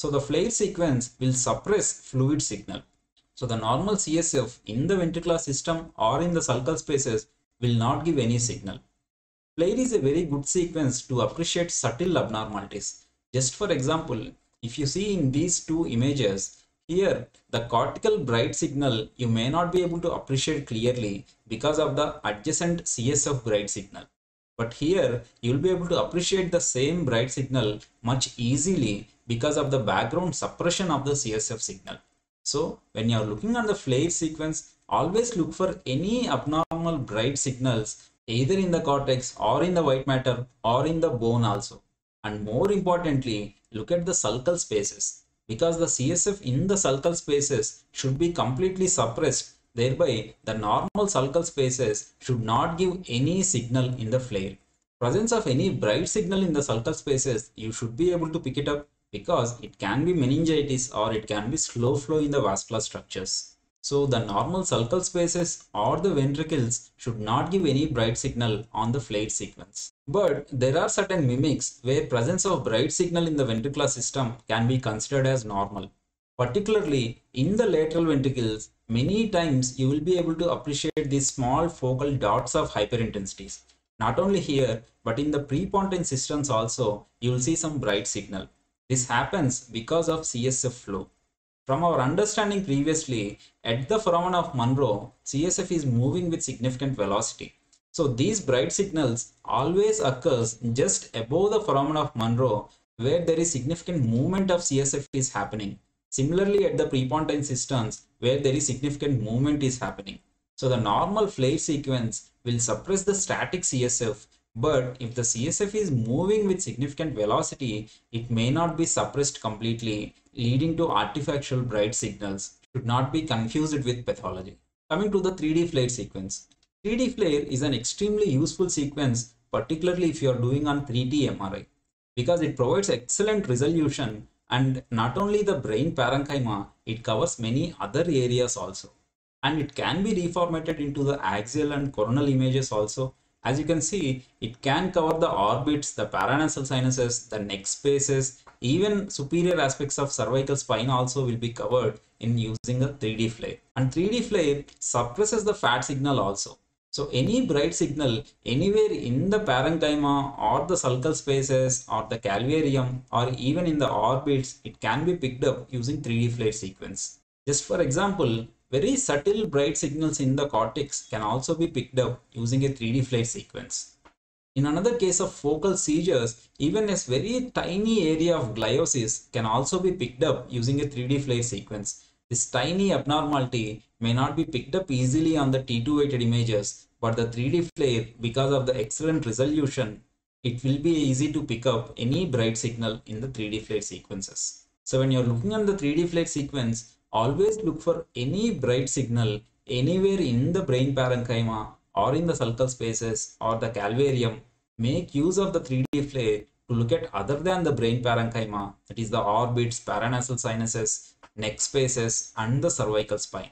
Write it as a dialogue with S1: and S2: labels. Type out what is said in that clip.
S1: So the FLAIR sequence will suppress fluid signal. So the normal CSF in the ventricular system or in the sulcal spaces will not give any signal. FLAIR is a very good sequence to appreciate subtle abnormalities. Just for example, if you see in these two images, here the cortical bright signal you may not be able to appreciate clearly because of the adjacent CSF bright signal. But here you will be able to appreciate the same bright signal much easily because of the background suppression of the CSF signal. So when you are looking at the FLAIR sequence, always look for any abnormal bright signals either in the cortex or in the white matter or in the bone also. And more importantly, look at the sulcal spaces because the CSF in the sulcal spaces should be completely suppressed. Thereby, the normal sulcal spaces should not give any signal in the FLAIR. Presence of any bright signal in the sulcal spaces, you should be able to pick it up because it can be meningitis or it can be slow flow in the vascular structures. So the normal sulcal spaces or the ventricles should not give any bright signal on the FLAIR sequence. But there are certain mimics where presence of bright signal in the ventricular system can be considered as normal. Particularly in the lateral ventricles, many times you will be able to appreciate these small focal dots of hyperintensities. Not only here, but in the prepontine cisterns also, you will see some bright signal. This happens because of CSF flow. From our understanding previously, at the foramen of Monro, CSF is moving with significant velocity. So these bright signals always occurs just above the foramen of Monro where there is significant movement of CSF is happening. Similarly at the prepontine cisterns where there is significant movement is happening. So the normal FLAIR sequence will suppress the static CSF but if the CSF is moving with significant velocity, it may not be suppressed completely, leading to artifactual bright signals. Should not be confused with pathology. Coming to the 3D FLAIR sequence. 3D FLAIR is an extremely useful sequence, particularly if you are doing on 3D MRI, because it provides excellent resolution and not only the brain parenchyma, it covers many other areas also. And it can be reformatted into the axial and coronal images also as you can see, it can cover the orbits, the paranasal sinuses, the neck spaces, even superior aspects of cervical spine also will be covered in using a 3D FLAIR. And 3D FLAIR suppresses the fat signal also. So any bright signal anywhere in the parenchyma or the sulcal spaces or the calvarium or even in the orbits, it can be picked up using 3D FLAIR sequence. Just for example, very subtle bright signals in the cortex can also be picked up using a 3D FLAIR sequence. In another case of focal seizures, even a very tiny area of gliosis can also be picked up using a 3D FLAIR sequence. This tiny abnormality may not be picked up easily on the T2 weighted images, but the 3D FLAIR, because of the excellent resolution, it will be easy to pick up any bright signal in the 3D FLAIR sequences. So when you're looking at the 3D FLAIR sequence, always look for any bright signal anywhere in the brain parenchyma or in the sulcal spaces or the calvarium. Make use of the 3D FLAIR to look at other than the brain parenchyma, that is the orbits, paranasal sinuses, neck spaces and the cervical spine.